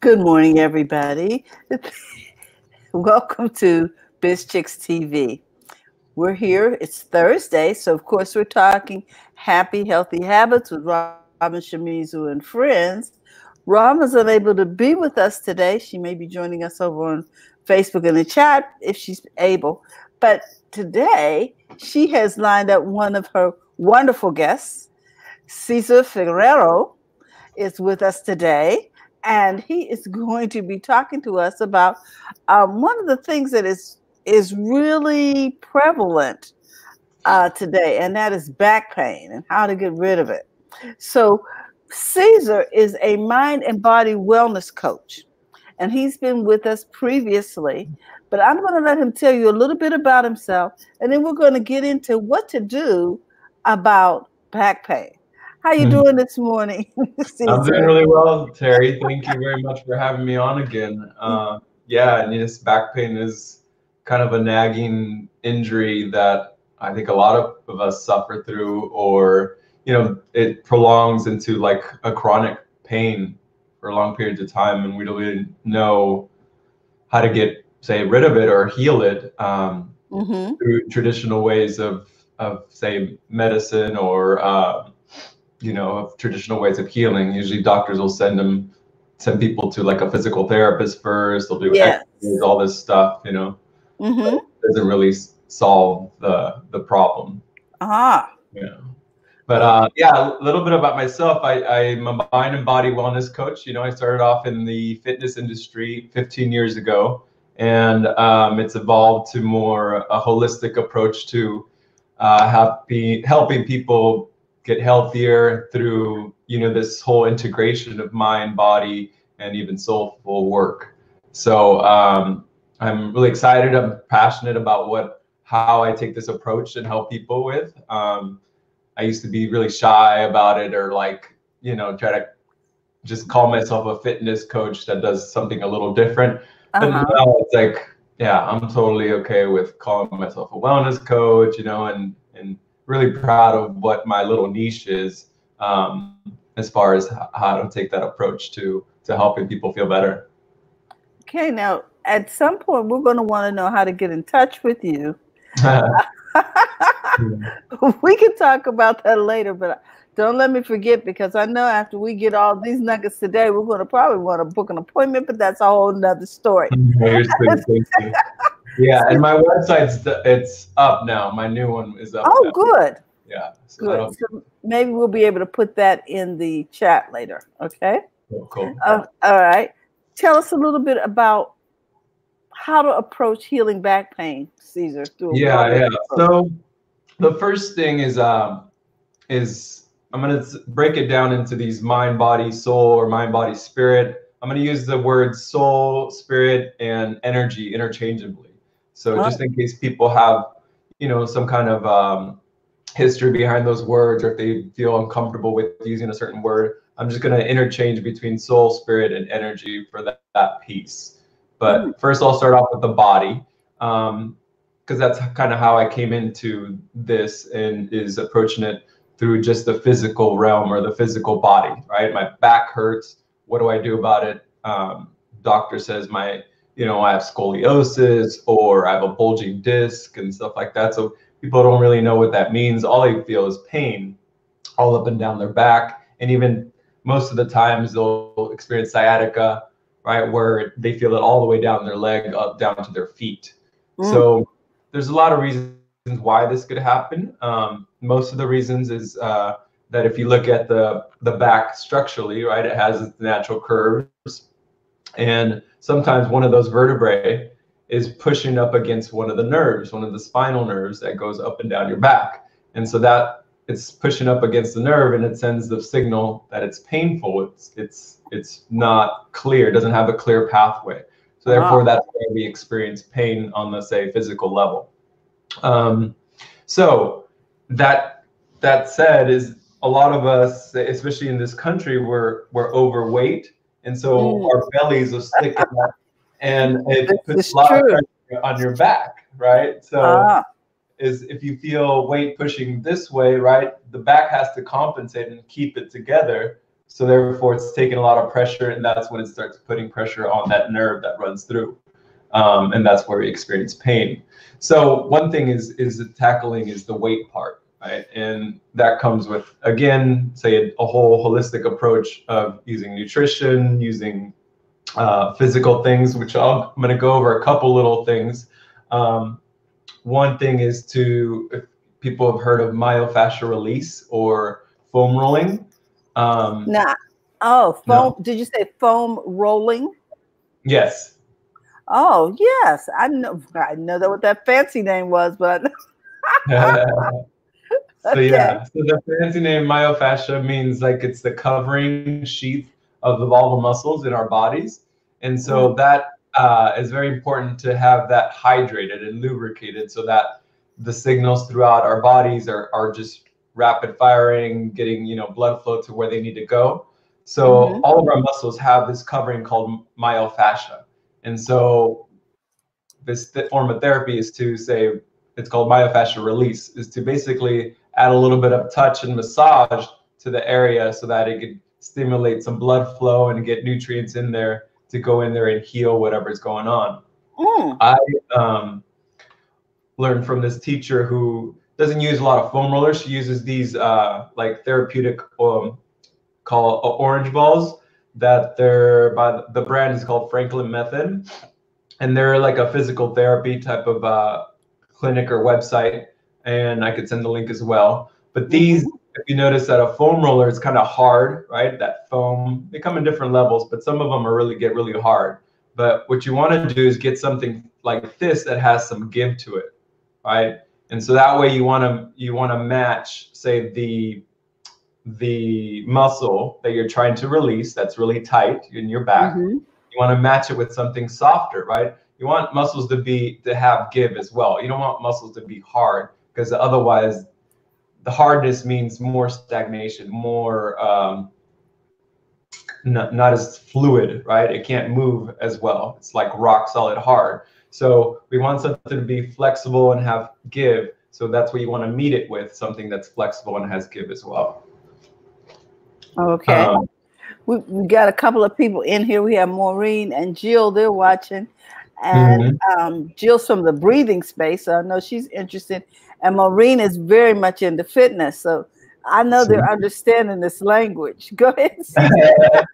Good morning, everybody. Welcome to Biz Chicks TV. We're here. It's Thursday, so of course we're talking happy, healthy habits with Robin Shimizu and friends. Robin's unable to be with us today. She may be joining us over on Facebook in the chat if she's able. But today she has lined up one of her wonderful guests, Cesar Figueroa, is with us today, and he is going to be talking to us about um, one of the things that is is really prevalent uh, today, and that is back pain and how to get rid of it. So, Cesar is a mind and body wellness coach, and he's been with us previously. But I'm going to let him tell you a little bit about himself, and then we're going to get into what to do about back pain. How you mm-hmm. doing this morning? I'm doing really well, Terry. Thank you very much for having me on again. Uh, yeah, and yes, back pain is kind of a nagging injury that I think a lot of, of us suffer through, or you know, it prolongs into like a chronic pain for long periods of time, and we don't really know how to get, say, rid of it or heal it um, mm-hmm. through traditional ways of, of say, medicine or uh, you know, of traditional ways of healing. Usually doctors will send them, send people to like a physical therapist first. They'll do yes. all this stuff, you know. Mm-hmm. doesn't really solve the the problem. Ah. Yeah. But uh, yeah, a little bit about myself. I, I'm a mind and body wellness coach. You know, I started off in the fitness industry 15 years ago, and um, it's evolved to more a holistic approach to uh, happy, helping people get healthier through you know this whole integration of mind body and even soulful work. So um, i'm really excited i'm passionate about what how i take this approach and help people with. Um, i used to be really shy about it or like you know try to just call myself a fitness coach that does something a little different. Uh-huh. but now it's like yeah i'm totally okay with calling myself a wellness coach you know and and really proud of what my little niche is um, as far as how to take that approach to to helping people feel better. Okay, now at some point we're going to want to know how to get in touch with you. we can talk about that later, but don't let me forget because I know after we get all these nuggets today, we're going to probably want to book an appointment, but that's a whole nother story. yeah, and my website's it's up now. My new one is up. Oh, now. good. Yeah. So good. So maybe we'll be able to put that in the chat later. Okay. Cool. cool. Uh, all right. Tell us a little bit about how to approach healing back pain, Cesar. Yeah, yeah. So the first thing is um is I'm gonna break it down into these mind, body, soul, or mind, body, spirit. I'm going to use the words soul, spirit, and energy interchangeably. So just in case people have, you know, some kind of um, history behind those words, or if they feel uncomfortable with using a certain word, I'm just going to interchange between soul, spirit, and energy for that, that piece. But mm-hmm. first, I'll start off with the body, because um, that's kind of how I came into this and is approaching it through just the physical realm or the physical body, right? My back hurts. What do I do about it? Um, doctor says my you know, I have scoliosis or I have a bulging disc and stuff like that. So people don't really know what that means. All they feel is pain all up and down their back. And even most of the times they'll experience sciatica, right? Where they feel it all the way down their leg up down to their feet. Mm. So there's a lot of reasons why this could happen. Um, most of the reasons is uh, that if you look at the the back structurally, right, it has its natural curves, and sometimes one of those vertebrae is pushing up against one of the nerves, one of the spinal nerves that goes up and down your back. And so that it's pushing up against the nerve and it sends the signal that it's painful. It's it's it's not clear, it doesn't have a clear pathway. So therefore wow. that's why we experience pain on the say physical level. Um, so that that said is a lot of us, especially in this country, we're we're overweight and so mm. our bellies are sticking up, and it puts a lot true. of pressure on your back, right? So, ah. is if you feel weight pushing this way, right, the back has to compensate and keep it together, So therefore, it's taking a lot of pressure, and that's when it starts putting pressure on that nerve that runs through, um, and that's where we experience pain. So one thing is is tackling is the weight part, right? And that comes with again, say a, a whole holistic approach of using nutrition, using uh, physical things, which i am going to go over a couple little things. Um, one thing is to, if people have heard of myofascial release or foam rolling. Um, nah. Oh, foam. No. Did you say foam rolling? Yes. Oh, yes. I know. I know that what that fancy name was, but. so okay. yeah, so the fancy name myofascia means like it's the covering sheath of the vulval muscles in our bodies. And so mm-hmm. that uh, is very important to have that hydrated and lubricated so that the signals throughout our bodies are, are just rapid firing, getting you know blood flow to where they need to go. So mm-hmm. all of our muscles have this covering called myofascia. And so this th- form of therapy is to say it's called myofascial release, is to basically add a little bit of touch and massage to the area so that it could stimulate some blood flow and get nutrients in there to go in there and heal whatever's going on. Mm. I um, learned from this teacher who doesn't use a lot of foam rollers. She uses these uh, like therapeutic um, called uh, orange balls that they're by the brand is called Franklin Method, and they're like a physical therapy type of uh, clinic or website. And I could send the link as well. But these if you notice that a foam roller is kind of hard, right? That foam, they come in different levels, but some of them are really get really hard. But what you want to do is get something like this that has some give to it, right? And so that way you want to you want to match, say the the muscle that you're trying to release that's really tight in your back. Mm-hmm. You want to match it with something softer, right? You want muscles to be to have give as well. You don't want muscles to be hard because otherwise the hardness means more stagnation, more um, not, not as fluid, right? It can't move as well. It's like rock solid hard. So we want something to be flexible and have give. So that's what you want to meet it with, something that's flexible and has give as well. Okay. Um, we, we got a couple of people in here. We have Maureen and Jill, they're watching. And mm-hmm. um, Jill's from the breathing space. So I know she's interested and Maureen is very much into fitness. So I know they're understanding this language. Go ahead. yeah,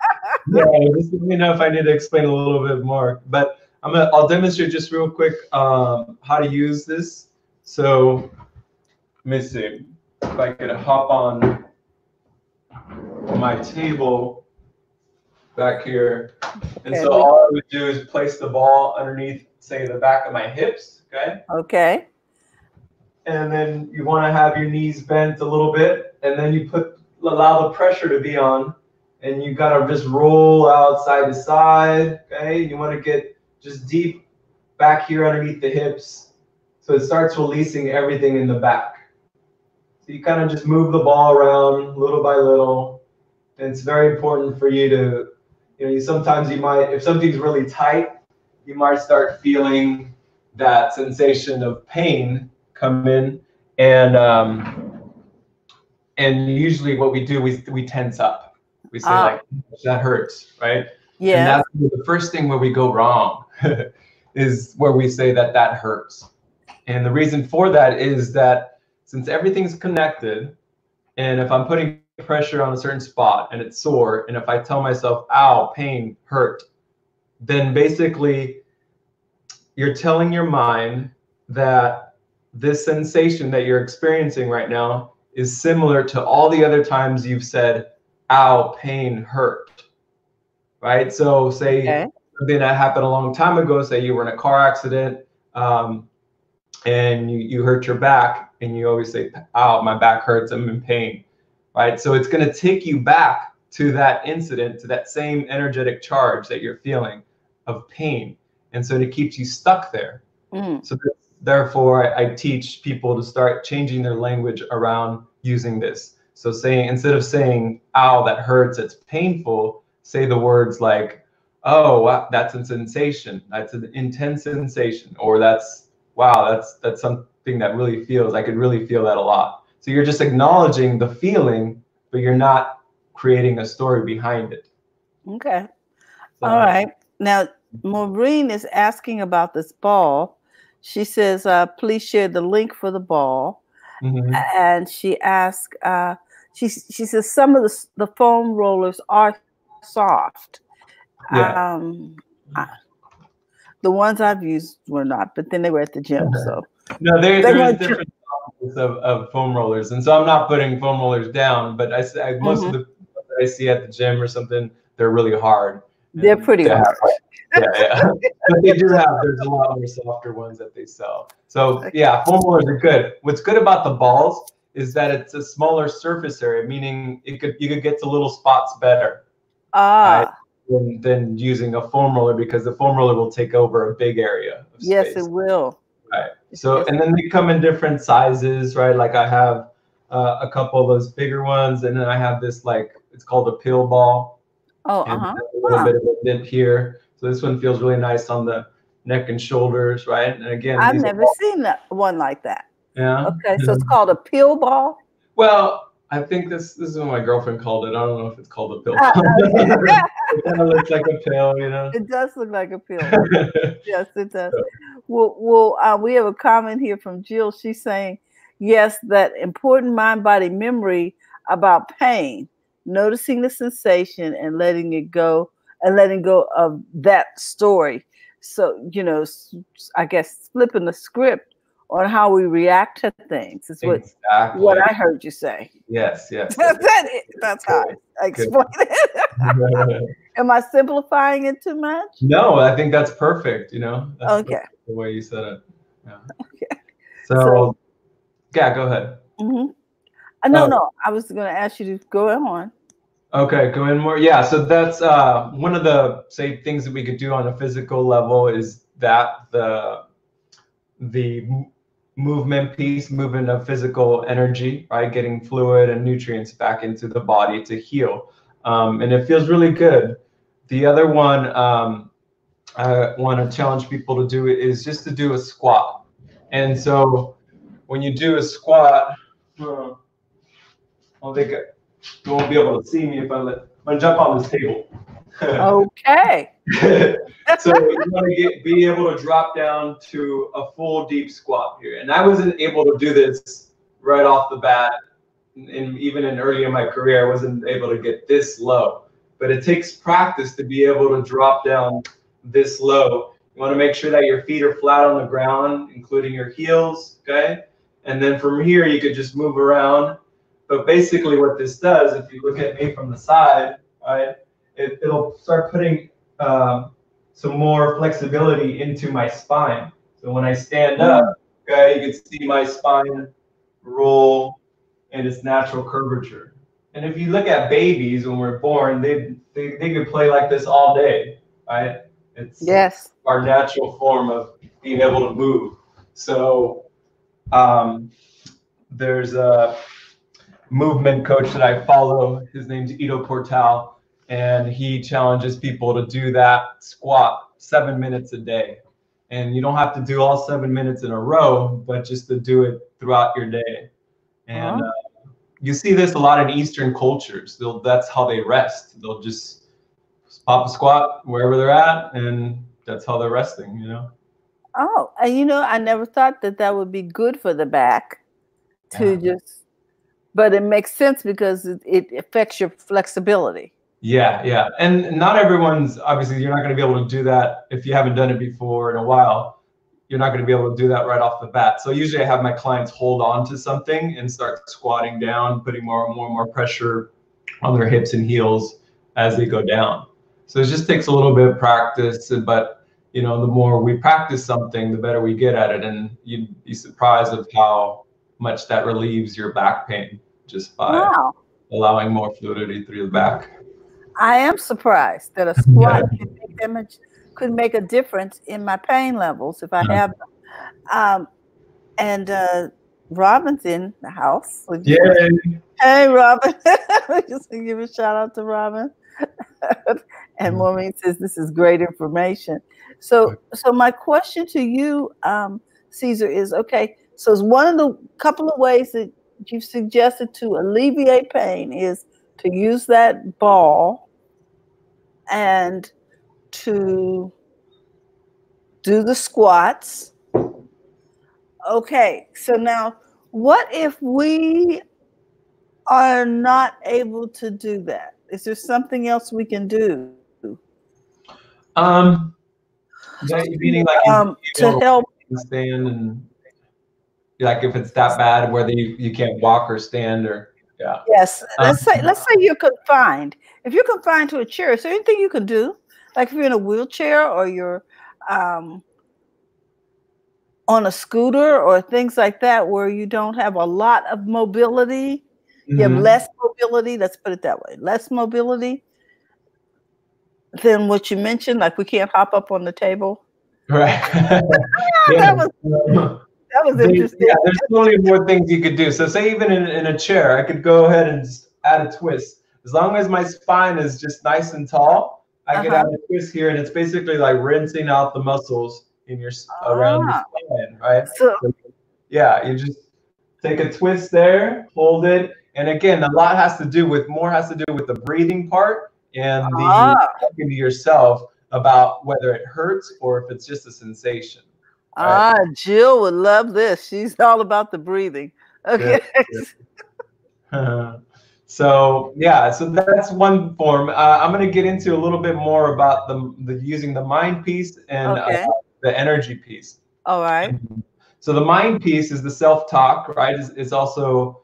just let me know if I need to explain a little bit more. But I'm gonna I'll demonstrate just real quick um, how to use this. So let me see if I could hop on my table back here. And so all I would do is place the ball underneath, say, the back of my hips. Okay. Okay and then you want to have your knees bent a little bit, and then you put allow the pressure to be on, and you gotta just roll out side to side. Okay, you want to get just deep back here underneath the hips, so it starts releasing everything in the back. So you kind of just move the ball around little by little. And it's very important for you to, you know, sometimes you might, if something's really tight, you might start feeling that sensation of pain come in, and um, and usually what we do we we tense up. We say ah. like that hurts, right? Yeah. And that's the first thing where we go wrong is where we say that that hurts. And the reason for that is that since everything's connected, and if I'm putting pressure on a certain spot and it's sore, and if I tell myself, ow, pain, hurt, then basically you're telling your mind that this sensation that you're experiencing right now is similar to all the other times you've said, ow, pain, hurt. Right? So, say okay. something that happened a long time ago, say you were in a car accident um, and you, you hurt your back, and you always say, ow, my back hurts, I'm in pain. Right? So, it's going to take you back to that incident, to that same energetic charge that you're feeling of pain. And so, it keeps you stuck there. Mm. So, therefore I, I, teach people to start changing their language around using this so saying instead of saying ow that hurts it's painful say the words like oh wow, that's a sensation that's an intense sensation or that's wow that's that's something that really feels i could really feel that a lot so you're just acknowledging the feeling but you're not creating a story behind it. Okay. So, All right. Now, Maureen is asking about this ball. She says, uh, please share the link for the ball. Mm-hmm. And she asks, uh, she, she says some of the, the foam rollers are soft. Yeah. Um, I, the ones I've used were not, but then they were at the gym. So no, there, there's different of, of foam rollers, and so I'm not putting foam rollers down, but I, I most mm-hmm. of the that I see at the gym or something, they're really hard. They're pretty hard. yeah, yeah. but they do have. There's a lot more softer ones that they sell. So yeah, foam rollers are good. What's good about the balls is that it's a smaller surface area, meaning it could you could get to little spots better. Ah. Right? Than, than using a foam roller because the foam roller will take over a big area. yes, it will. Right. So, and then they come in different sizes, right? Like I have uh, a couple of those bigger ones, and then I have this like it's called a pill ball. Oh, uh-huh. A little wow. bit of a dip here. So this one feels really nice on the neck and shoulders, right? And again, I've never seen that one like that. Yeah. Okay, so it's called a pill ball. Well, I think this this is what my girlfriend called it. I don't know if it's called a pill. Uh, it kind of looks like a pill, you know. It does look like a pill. yes, it does. Well, well, uh, we have a comment here from Jill. She's saying, yes, that important mind-body memory about pain, noticing the sensation and letting it go, and letting go of that story. So, you know, I guess flipping the script on how we react to things. Is what exactly. what I heard you say. Yes, yes. That's it. That's how I explain it. Am I simplifying it too much? No, I think that's perfect. You know. Okay. The way you said it. Yeah. Okay. So, so yeah, go ahead. Mm-hmm. Uh, no, oh. no. I was going to ask you to go on. Okay, go in more. Yeah, so that's uh, one of the say things that we could do on a physical level is that the the movement piece, movement of physical energy, right? Getting fluid and nutrients back into the body to heal. Um, and it feels really good. The other one um, I want to challenge people to do is just to do a squat. And so when you do a squat, I think you won't be able to see me if I let, I'm gonna jump on this table. okay. so you want to get, be able to drop down to a full deep squat here. And I wasn't able to do this right off the bat. And even in early in my career, I wasn't able to get this low. But it takes practice to be able to drop down this low. You want to make sure that your feet are flat on the ground, including your heels, okay? And then from here, you could just move around. But basically what this does, if you look at me from the side, right, it, it'll start putting um, some more flexibility into my spine. So when I stand up, okay, you can see my spine roll in its natural curvature. And if you look at babies when we're born, they, they, they could play like this all day, right? It's yes. our natural form of being able to move. So um, there's a movement coach that I follow. His name's Ido Portal and he challenges people to do that squat seven minutes a day. And you don't have to do all seven minutes in a row, but just to do it throughout your day. And uh-huh. uh, you see this a lot in Eastern cultures. They'll, that's how they rest. They'll just pop a squat wherever they're at, and that's how they're resting. You know. Oh, and you know, I never thought that that would be good for the back to yeah. just, but it makes sense because it, it affects your flexibility. Yeah, yeah. And not everyone's obviously you're not going to be able to do that if you haven't done it before in a while. You're not going to be able to do that right off the bat. So usually I have my clients hold on to something and start squatting down, putting more and more and more pressure on their hips and heels as they go down. So it just takes a little bit of practice, but you know, the more we practice something, the better we get at it. And you'd be surprised of how much that relieves your back pain just by wow. allowing more fluidity through the back. I am surprised that a squat can make, damage, could make a difference in my pain levels if I have them. Um, and uh, Robin's in the house. Yeah. Hey, Robin. just to give a shout out to Robin. and mm-hmm. Maureen says this is great information. So, so my question to you, um, Cesar, is okay. So, it's one of the couple of ways that you've suggested to alleviate pain is to use that ball and to do the squats. Okay, so now what if we are not able to do that? Is there something else we can do? Um, meaning like um, to help stand and like if it's that bad whether you, you can't walk or stand or yeah. Yes. Let's um, say let's say you're confined. If you're confined to a chair, is there anything you can do? Like if you're in a wheelchair or you're um, on a scooter or things like that where you don't have a lot of mobility, mm-hmm. you have mm-hmm. less mobility, let's put it that way, less mobility than what you mentioned, like we can't hop up on the table. Right. yeah. That was that was interesting. Yeah, there's so many more things you could do. So say even in, in a chair, I could go ahead and just add a twist. As long as my spine is just nice and tall, I uh-huh. could add a twist here, and it's basically like rinsing out the muscles in your around the ah. spine, right? So, yeah, you just take a twist there, hold it, and again, a lot has to do with more has to do with the breathing part and the ah. talking to yourself about whether it hurts or if it's just a sensation. Ah, Jill would love this. She's all about the breathing. Okay. so yeah, so that's one form. Uh, I'm going to get into a little bit more about the, the using the mind piece and okay. uh, the energy piece. All right. So the mind piece is the self-talk, right? Is, is also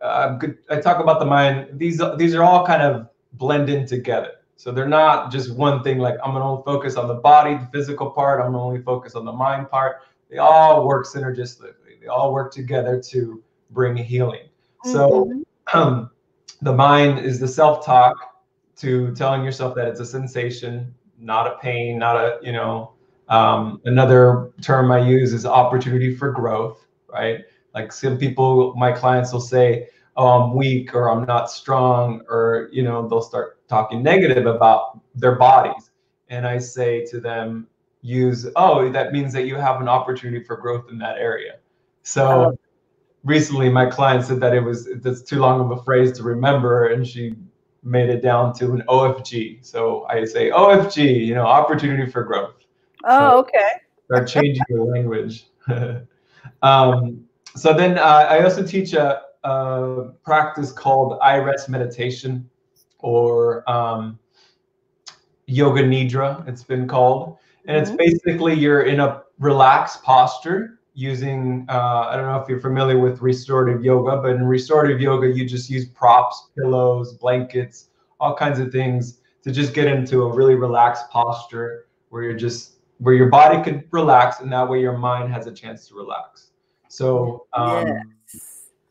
uh, good. I talk about the mind. These these are all kind of blend in together. So they're not just one thing like I'm gonna only focus on the body, the physical part, I'm gonna only focus on the mind part. They all work synergistically. They all work together to bring healing. Mm-hmm. So um, the mind is the self-talk to telling yourself that it's a sensation, not a pain, not a, you know, um, another term I use is opportunity for growth, right? Like some people, my clients will say, oh, I'm weak or I'm not strong, or, you know, they'll start talking negative about their bodies. And I say to them, use, oh, that means that you have an opportunity for growth in that area. So recently my client said that it was that's too long of a phrase to remember and she made it down to an OFG. So I say OFG, you know, opportunity for growth. Oh, so okay. Start changing your language. um, so then uh, I also teach a, a practice called iRest meditation or um, yoga nidra, it's been called. And mm-hmm. it's basically you're in a relaxed posture using, uh, I don't know if you're familiar with restorative yoga, but in restorative yoga, you just use props, pillows, blankets, all kinds of things to just get into a really relaxed posture where you're just, where your body could relax and that way your mind has a chance to relax. So, um, yes.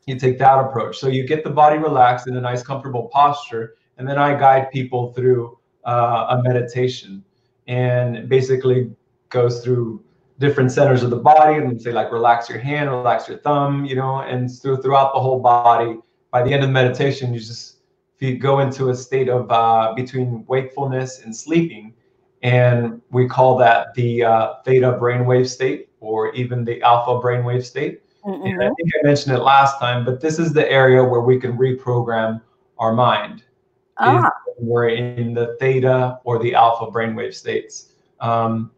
You take that approach. So you get the body relaxed in a nice, comfortable posture and then I guide people through uh, a meditation and basically goes through different centers of the body and say like relax your hand, relax your thumb, you know, and through, throughout the whole body. By the end of the meditation, you just you go into a state of uh, between wakefulness and sleeping, and we call that the uh, theta brainwave state or even the alpha brainwave state. Mm-hmm. And I think I mentioned it last time, but this is the area where we can reprogram our mind ah. we're in the theta or the alpha brainwave states. Um,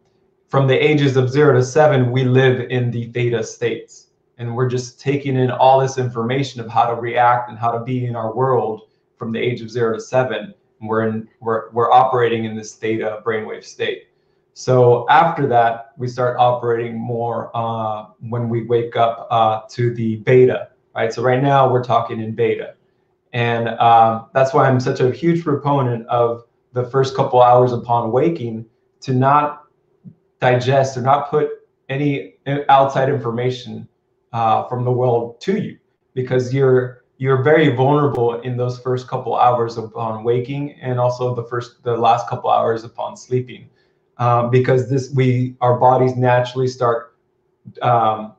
from the ages of zero to seven, we live in the theta states. And we're just taking in all this information of how to react and how to be in our world from the age of zero to seven. And we're in we're we're operating in this theta brainwave state. So after that, we start operating more uh, when we wake up uh, to the beta, right? So right now we're talking in beta. And um, that's why I'm such a huge proponent of the first couple hours upon waking to not digest or not put any outside information uh, from the world to you because you're you're very vulnerable in those first couple hours upon waking and also the first the last couple hours upon sleeping um, because this we our bodies naturally start um,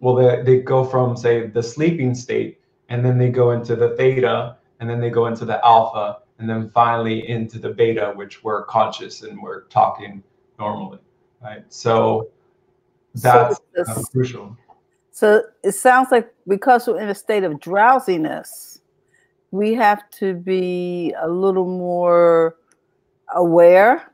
well they, they go from say the sleeping state and then they go into the theta, and then they go into the alpha, and then finally into the beta, which we're conscious and we're talking normally, right? So that's so uh, crucial. So it sounds like because we're in a state of drowsiness, we have to be a little more aware?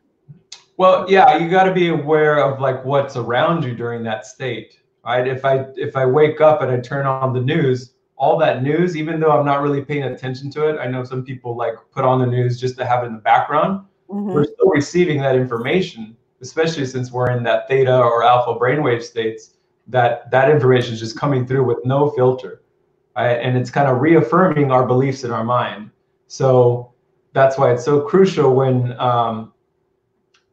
Well, yeah, you got to be aware of like what's around you during that state, right? If I if I wake up and I turn on the news, all that news, even though I'm not really paying attention to it, I know some people like put on the news just to have it in the background. Mm-hmm. We're still receiving that information, especially since we're in that theta or alpha brainwave states. That that information is just coming through with no filter, right? And it's kind of reaffirming our beliefs in our mind. So that's why it's so crucial when um,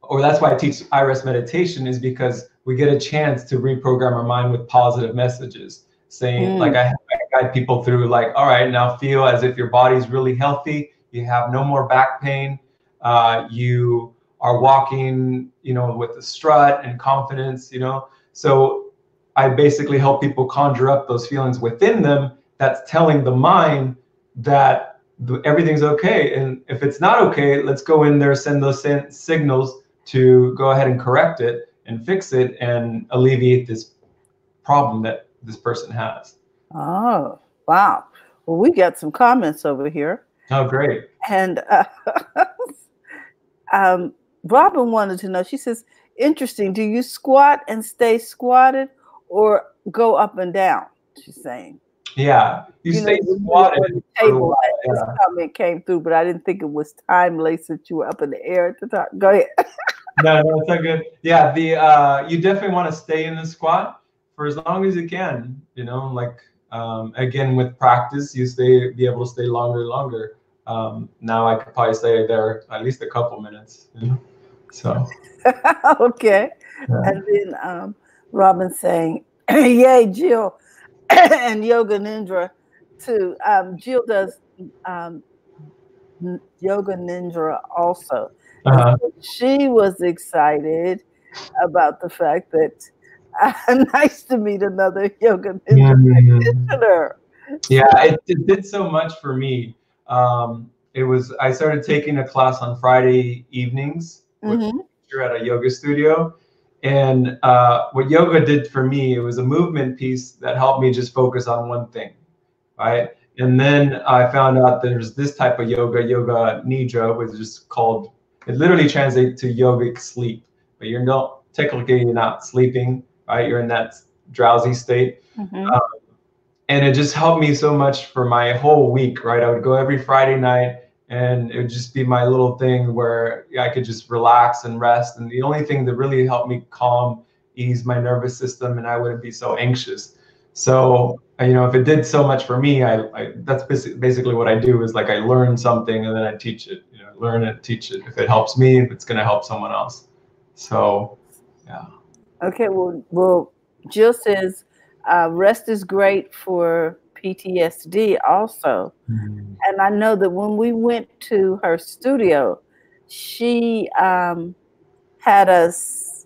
or that's why I teach iRest meditation is because we get a chance to reprogram our mind with positive messages saying mm. like I, I guide people through like all right now feel as if your body's really healthy you have no more back pain uh, you are walking you know with a strut and confidence you know so i basically help people conjure up those feelings within them that's telling the mind that everything's okay. And if it's not okay, let's go in there, send those signals to go ahead and correct it and fix it and alleviate this problem that this person has. Oh, wow. Well, we got some comments over here. Oh, great. And uh, um, Robin wanted to know, she says, interesting. Do you squat and stay squatted or go up and down? She's saying. Yeah, you, you stay know, squatted. Table, yeah. This comment came through, but I didn't think it was timely since you were up in the air at the top. Go ahead. no, no, it's not good. Yeah, the uh, you definitely want to stay in the squat for as long as you can. You know, like um, again with practice, you stay be able to stay longer and longer. Um, now I could probably stay there at least a couple minutes. You know? So. okay, yeah. and then um, Robin saying, "Yay, Jill." and Yoga Nidra too. Um, Jill does um, Yoga Nidra also. Uh-huh. She was excited about the fact that uh, nice to meet another Yoga Nidra mm-hmm. practitioner. Yeah, it, it, did so much for me. Um, it was I started taking a class on Friday evenings mm-hmm. at a yoga studio, and uh, what yoga did for me, it was a movement piece that helped me just focus on one thing, right? And then I found out there's this type of yoga, yoga nidra, which is called, it literally translates to yogic sleep, but you're not, technically you're not sleeping, right? You're in that drowsy state. Mm-hmm. Um, and it just helped me so much for my whole week, right? I would go every Friday night and it would just be my little thing where I could just relax and rest. And the only thing that really helped me calm, ease my nervous system, and I wouldn't be so anxious. So you know, if it did so much for me, I, I that's basically what I do is like I learn something and then I teach it. You know, learn it, teach it. If it helps me, if it's going to help someone else. So, yeah. Okay. Well, well, Jill says uh, rest is great for PTSD also. Mm-hmm. And I know that when we went to her studio, she um, had us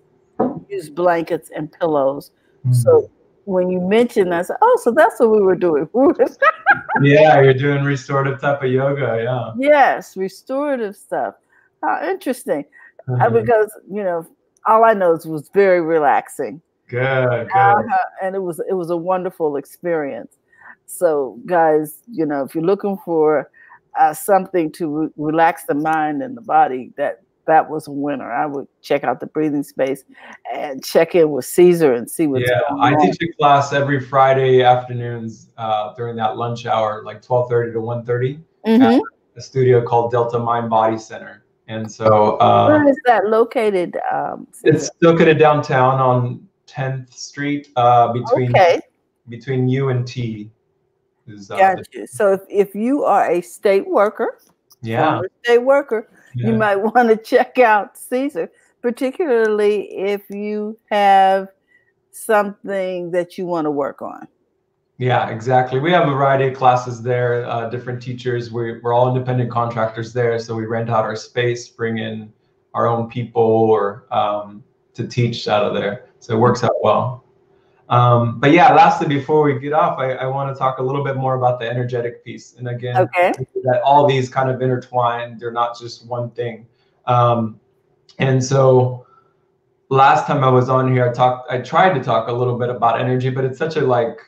use blankets and pillows. Mm-hmm. So when you mentioned that, I said, oh, so that's what we were doing. yeah, you're doing restorative type of yoga. Yeah. Yes, restorative stuff. How interesting. Uh, because, you know, all I know is it was very relaxing. Good, good. Uh, and it was it was a wonderful experience. So, guys, you know, if you're looking for uh, something to re- relax the mind and the body, that that was a winner. I would check out the breathing space and check in with Cesar and see what's yeah, going on. I teach a class every Friday afternoons uh, during that lunch hour, like 12:30 to 1:30, mm-hmm. at a studio called Delta Mind Body Center. And so, uh, where is that located? Um, it's located downtown on 10th Street, uh, between okay. between U and T. Is, uh, Got you. So if, if you are a state worker, yeah, state worker, yeah. you might want to check out Cesar, particularly if you have something that you want to work on. Yeah, exactly. We have a variety of classes there, uh, different teachers. We're, we're all independent contractors there. So we rent out our space, bring in our own people or um, to teach out of there. So it works out well. Um, but yeah, lastly, before we get off, I, I want to talk a little bit more about the energetic piece. And again, okay. that all these kind of intertwine, they're not just one thing. Um, and so last time I was on here, I talked, I tried to talk a little bit about energy, but it's such a like,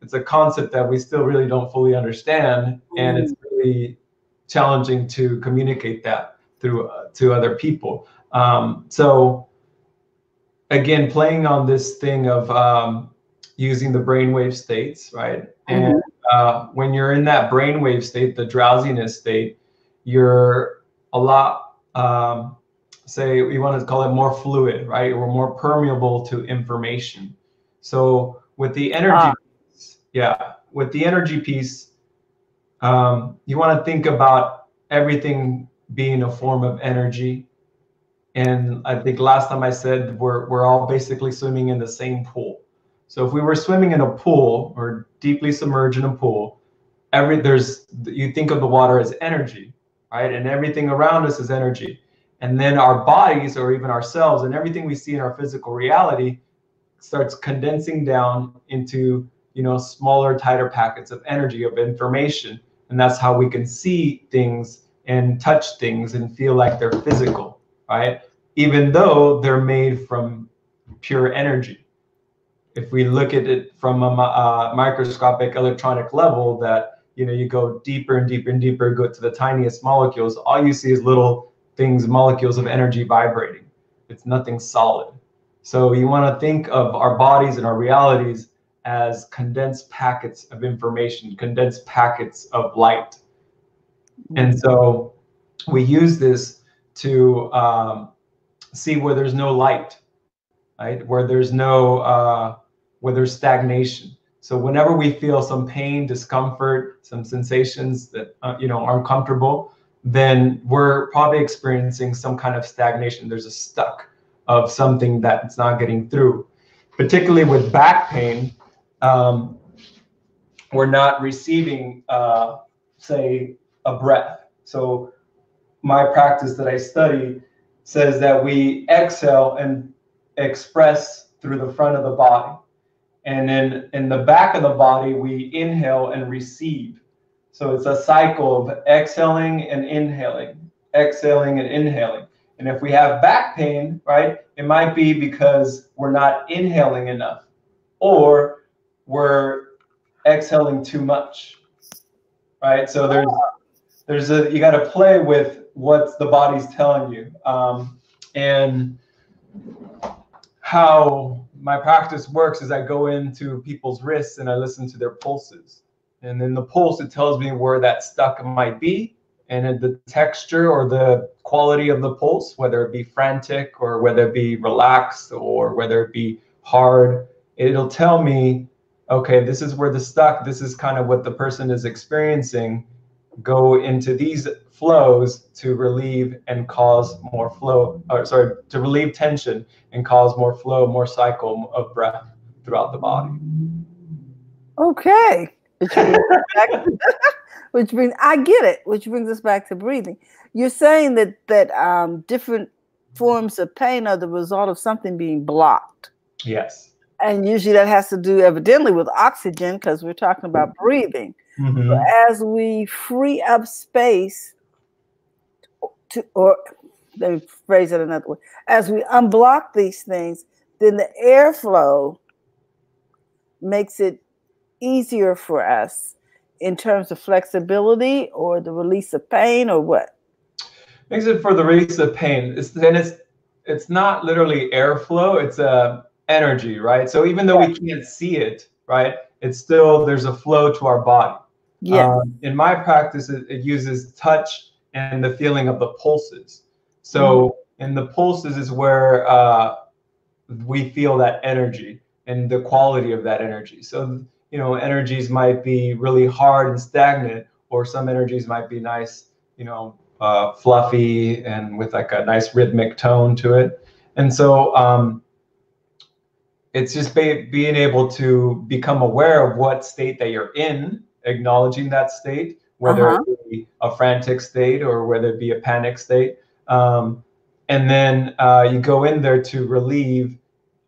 it's a concept that we still really don't fully understand. Mm. And it's really challenging to communicate that through uh, to other people. Um, so again, playing on this thing of um, using the brainwave states, right? Mm-hmm. And uh, when you're in that brainwave state, the drowsiness state, you're a lot, um, say, we want to call it more fluid, right? We're more permeable to information. So with the energy, ah. piece, yeah, with the energy piece, um, you want to think about everything being a form of energy. And I think last time I said we're, we're all basically swimming in the same pool. So if we were swimming in a pool or deeply submerged in a pool, every there's you think of the water as energy, right? And everything around us is energy. And then our bodies or even ourselves and everything we see in our physical reality starts condensing down into, you know, smaller, tighter packets of energy, of information. And that's how we can see things and touch things and feel like they're physical, right? Even though they're made from pure energy if we look at it from a, a microscopic electronic level, that you know you go deeper and deeper and deeper, go to the tiniest molecules, all you see is little things, molecules of energy vibrating. It's nothing solid. So you want to think of our bodies and our realities as condensed packets of information, condensed packets of light. And so we use this to um, see where there's no light, right? Where there's no uh, where there's stagnation. So whenever we feel some pain, discomfort, some sensations that uh, you know are uncomfortable, then we're probably experiencing some kind of stagnation. There's a stuck of something that's not getting through. Particularly with back pain, um, we're not receiving, uh, say, a breath. So my practice that I study says that we exhale and express through the front of the body. And then in the back of the body, we inhale and receive. So it's a cycle of exhaling and inhaling, exhaling and inhaling. And if we have back pain, right, it might be because we're not inhaling enough or we're exhaling too much, right? So there's there's a you got to play with what the body's telling you, um, and how my practice works is I go into people's wrists and I listen to their pulses. And then the pulse, it tells me where that stuck might be. And the texture or the quality of the pulse, whether it be frantic or whether it be relaxed or whether it be hard, it'll tell me, okay, this is where the stuck, this is kind of what the person is experiencing. Go into these flows to relieve and cause more flow, or sorry, to relieve tension and cause more flow, more cycle of breath throughout the body. Okay. Which brings, which brings I get it, which brings us back to breathing. You're saying that that um, different forms of pain are the result of something being blocked. Yes. And usually that has to do evidently with oxygen because we're talking about breathing. Mm-hmm. So as we free up space to, or let me phrase it another way. As we unblock these things, then the airflow makes it easier for us in terms of flexibility or the release of pain or what? Makes it for the release of pain. It's, and it's it's not literally airflow, it's a uh, energy, right? So even though yeah. we can't see it, right, it's still there's a flow to our body. Yeah. Um, in my practice, it, it uses touch and the feeling of the pulses. So mm-hmm. in the pulses is where uh, we feel that energy and the quality of that energy. So you know, energies might be really hard and stagnant, or some energies might be nice, you know, uh, fluffy and with like a nice rhythmic tone to it. And so um, it's just be, being able to become aware of what state that you're in, acknowledging that state, whether uh-huh. it be a frantic state or whether it be a panic state. Um, and then uh, you go in there to relieve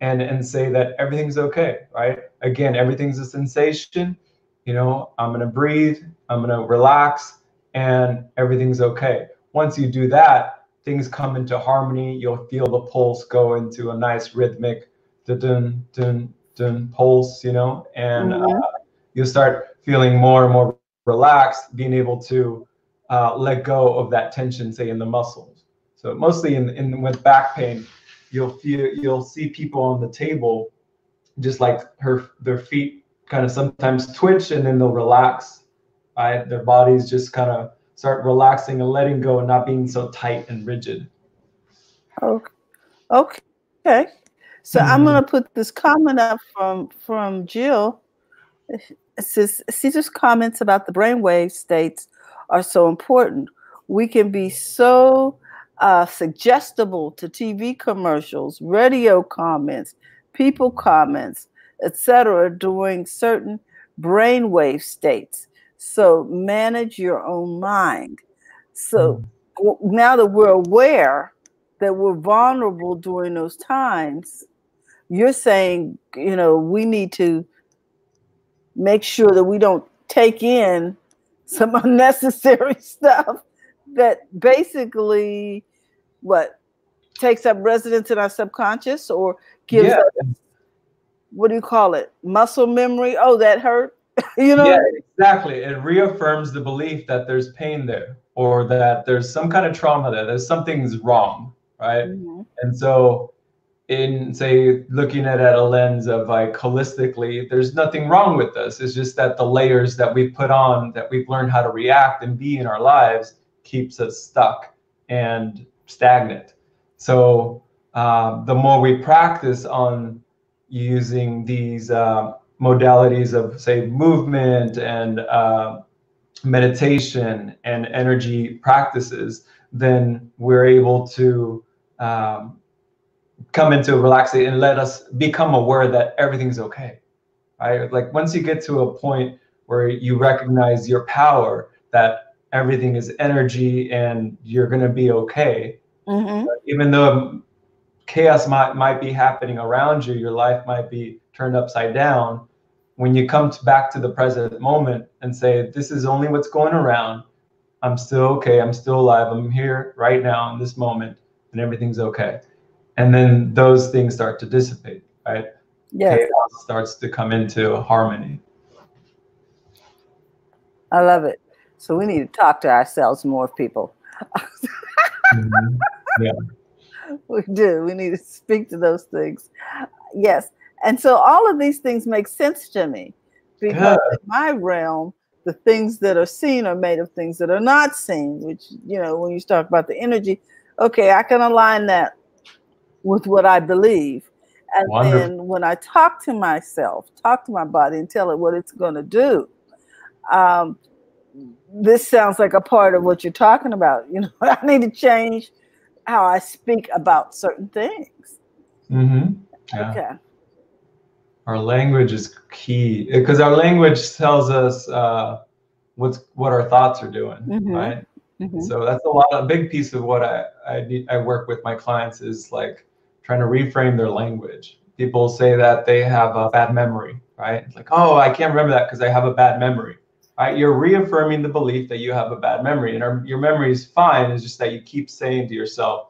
and, and say that everything's okay, right? Again, everything's a sensation. You know, I'm going to breathe, I'm going to relax, and everything's okay. Once you do that, things come into harmony. You'll feel the pulse go into a nice rhythmic dun dun dun pulse, you know, and mm-hmm. uh, you'll start feeling more and more relaxed, being able to uh, let go of that tension, say in the muscles. So mostly in, in with back pain, you'll feel you'll see people on the table, just like her their feet kind of sometimes twitch and then they'll relax. Right? Their bodies just kind of start relaxing and letting go and not being so tight and rigid. Okay. Okay. So mm-hmm. I'm gonna put this comment up from from Jill. Says Cesar's comments about the brainwave states are so important. We can be so uh, suggestible to TV commercials, radio comments, people comments, etc., during certain brainwave states. So manage your own mind. So mm-hmm. now that we're aware that we're vulnerable during those times, you're saying, you know, we need to make sure that we don't take in some unnecessary stuff that basically what takes up residence in our subconscious or gives yeah. us what do you call it muscle memory? Oh that hurt. You know? Yeah exactly. It reaffirms the belief that there's pain there or that there's some kind of trauma there there's something's wrong right? Mm-hmm. and so in say looking at at a lens of like holistically there's nothing wrong with this. It's just that the layers that we've put on that we've learned how to react and be in our lives keeps us stuck and stagnant. So um, the more we practice on using these uh, modalities of say movement and uh, meditation and energy practices then we're able to um, come into relaxing and let us become aware that everything's okay right? Like once you get to a point where you recognize your power that everything is energy and you're going to be okay mm-hmm. even though chaos might, might be happening around you your life might be turned upside down when you come to back to the present moment and say this is only what's going around. I'm still okay. I'm still alive. I'm here right now in this moment and everything's okay and then those things start to dissipate, right? Yeah. Chaos starts to come into harmony. I love it. So we need to talk to ourselves more, people. mm-hmm. Yeah. We do. We need to speak to those things. Yes. And so all of these things make sense to me because in my realm, the things that are seen are made of things that are not seen, which, you know, when you talk about the energy, okay, I can align that with what I believe. And Wonderful. then when I talk to myself, talk to my body and tell it what it's going to do, um, this sounds like a part of what you're talking about. You know, I need to change how I speak about certain things. Mm-hmm. Yeah. Okay. Our language is key because our language tells us uh, what's what our thoughts are doing, mm-hmm. right? Mm-hmm. So that's a lot. A big piece of what I I, I work with my clients is like trying to reframe their language. People say that they have a bad memory, right? It's like, oh, I can't remember that because I have a bad memory. Right? You're reaffirming the belief that you have a bad memory, and our, your memory is fine. It's just that you keep saying to yourself,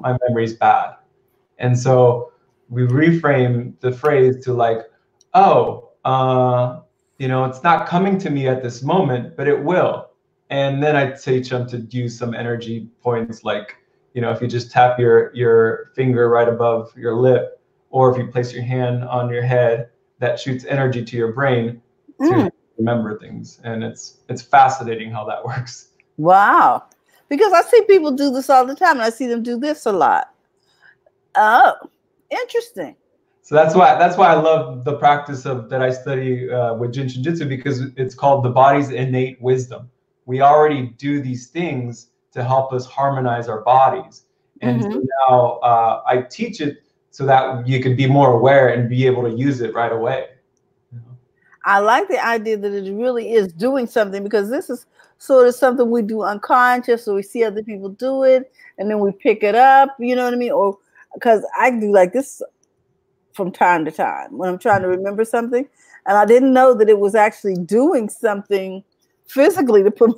"My memory is bad," and so we reframe the phrase to like, "Oh, uh, you know, it's not coming to me at this moment, but it will." And then I teach them to use some energy points like you know, if you just tap your your finger right above your lip, or if you place your hand on your head, that shoots energy to your brain to mm. remember things. And it's it's fascinating how that works. Wow. Because I see people do this all the time, and I see them do this a lot. Oh, interesting. So that's why that's why I love the practice of that I study uh, with Jin Shin Jyutsu because it's called the body's innate wisdom. We already do these things to help us harmonize our bodies. And mm-hmm. so now uh, I teach it so that you can be more aware and be able to use it right away. I like the idea that it really is doing something because this is sort of something we do unconscious, so we see other people do it and then we pick it up, you know what I mean? Or because I do like this from time to time when I'm trying to remember something, and I didn't know that it was actually doing something physically to put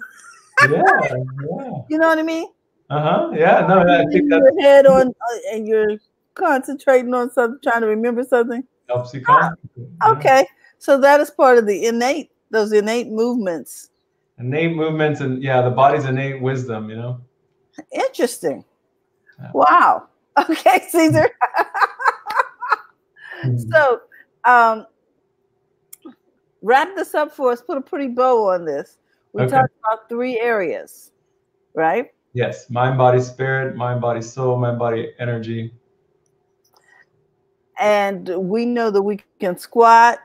yeah, yeah. You know what I mean? Uh huh. Yeah. No, I think that's your head on, uh, and you're concentrating on something, trying to remember something. Helps you concentrate. Ah, okay, so that is part of the innate, those innate movements innate movements and yeah, the body's innate wisdom, you know. Interesting. Yeah. Wow. Okay, Cesar. so um wrap this up for us, put a pretty bow on this. We okay. talked about three areas, right? Yes, mind, body, spirit, mind, body, soul, mind, body, energy. And we know that we can squat,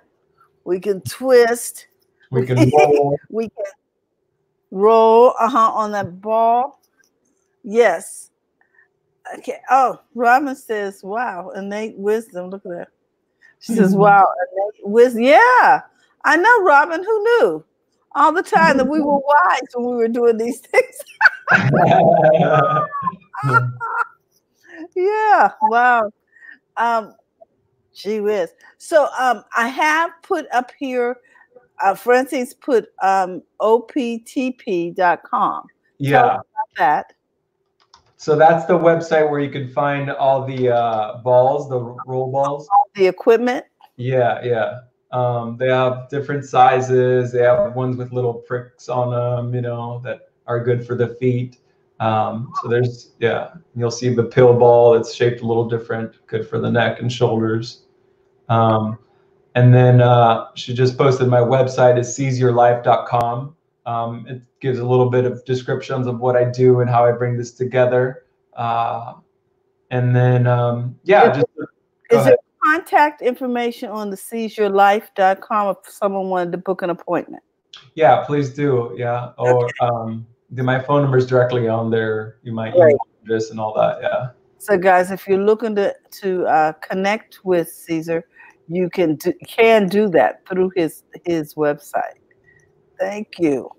we can twist, we can roll, we can roll uh-huh, on that ball. Yes. Okay. Oh, Robin says, wow, innate wisdom. Look at that. She says, wow, innate wisdom. Yeah. I know, Robin. Who knew? All the time that we were wise when we were doing these things. yeah. Wow. Um, gee whiz. So um, I have put up here. Uh, Francine's put um, optp.com. Yeah. that. So that's the website where you can find all the uh, balls, the roll balls, the equipment. Yeah, yeah. Um, they have different sizes. They have ones with little pricks on them, you know, that are good for the feet. Um, so there's, yeah, you'll see the pill ball that's shaped a little different, good for the neck and shoulders. Um, and then uh, she just posted my website is seizeyourlife.com. Um, it gives a little bit of descriptions of what I do and how I bring this together. Uh, and then, um, yeah, just. Is it contact information on the seizeyourlife.com if someone wanted to book an appointment? Yeah, please do. Yeah. Or okay. um, my phone number is directly on there. You might right. email address and all that. Yeah. So, guys, if you're looking to to uh, connect with Cesar, you can do, can do that through his his website. Thank you.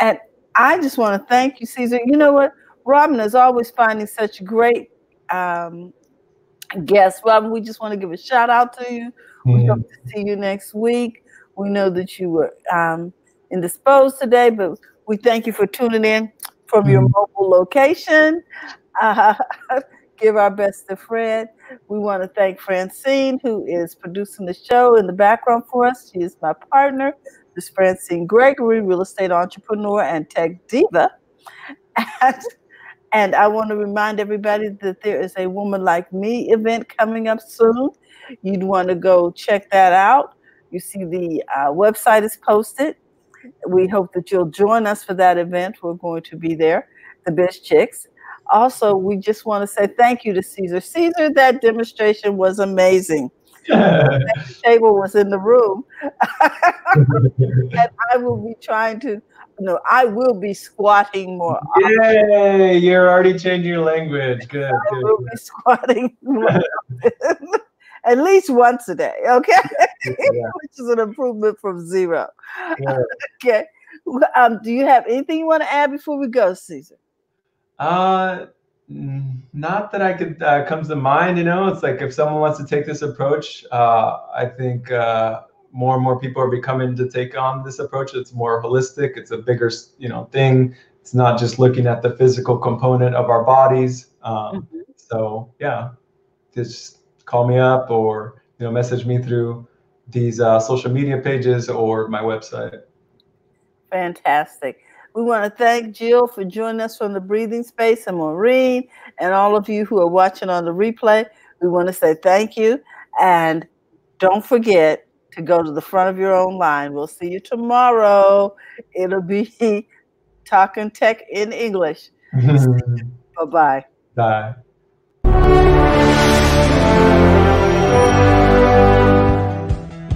And I just want to thank you, Cesar. You know what? Robin is always finding such great um, guests. Robin, we just want to give a shout out to you. Mm-hmm. We hope to see you next week. We know that you were um, indisposed today, but we thank you for tuning in from your mm-hmm. mobile location. Uh, give our best to Fred. We want to thank Francine, who is producing the show in the background for us. She is my partner. This Francine Gregory, real estate entrepreneur and tech diva. And and I want to remind everybody that there is a Woman Like Me event coming up soon. You'd want to go check that out. You see, the uh, website is posted. We hope that you'll join us for that event. We're going to be there, the BizChicks. Also, we just want to say thank you to Cesar. Cesar, that demonstration was amazing. table was in the room. and I will be trying to no, I will be squatting more. Yay! You're already changing your language. Good. I good, will be squatting more. At least once a day, okay? Yeah. Which is an improvement from zero. Yeah. okay. Um, do you have anything you want to add before we go, Cesar? Uh, not that I could uh, comes to mind. You know, it's like if someone wants to take this approach, uh, I think uh, more and more people are becoming to take on this approach. It's more holistic. It's a bigger, you know, thing. It's not just looking at the physical component of our bodies. Um, mm-hmm. So yeah, just call me up or you know message me through these uh, social media pages or my website. Fantastic. We want to thank Jill for joining us from the breathing space and Maureen and all of you who are watching on the replay. We want to say thank you. And don't forget, to go to the front of your own line. We'll see you tomorrow. It'll be talking tech in English. Bye-bye. Bye.